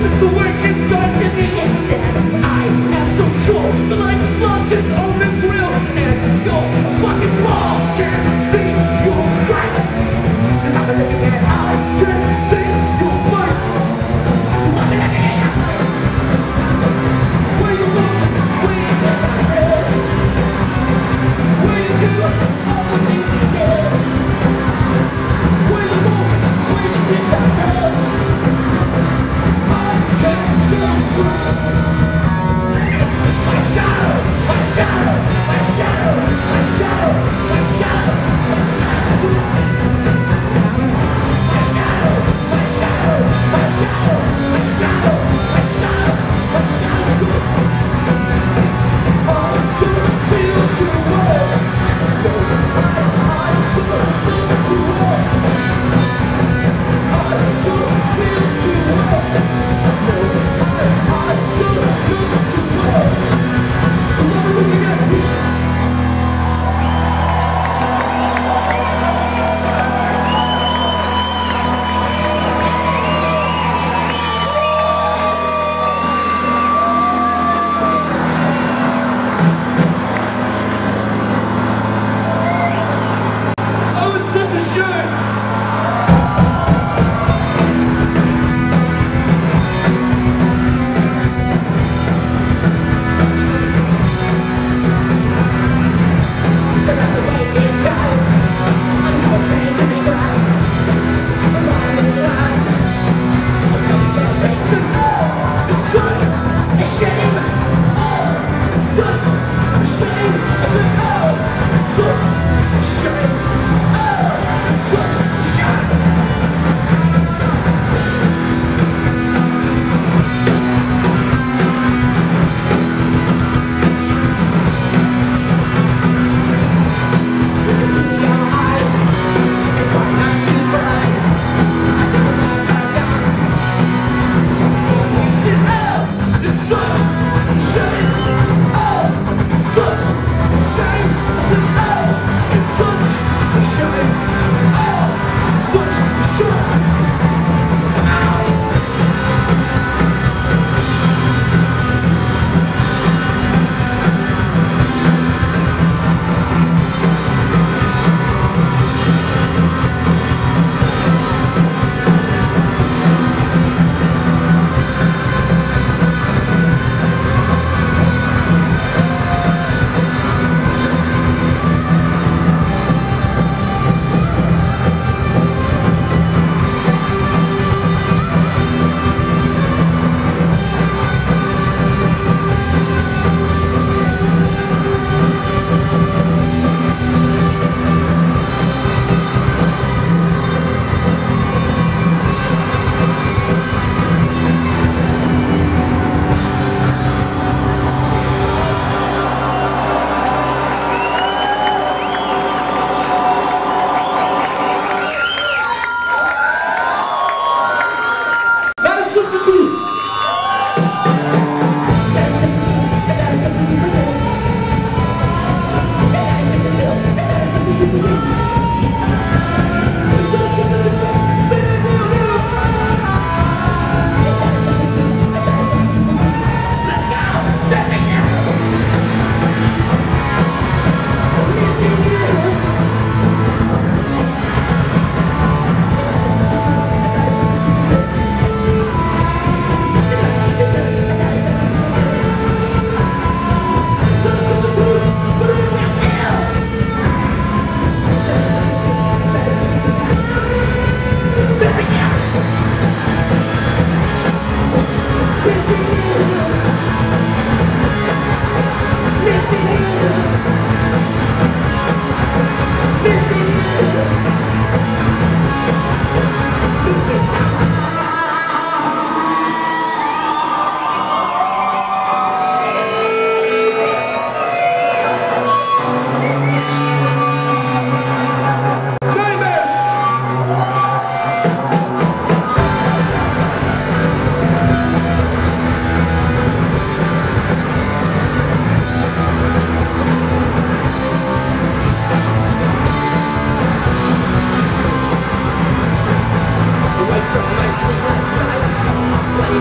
This is the way it starts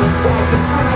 for the free.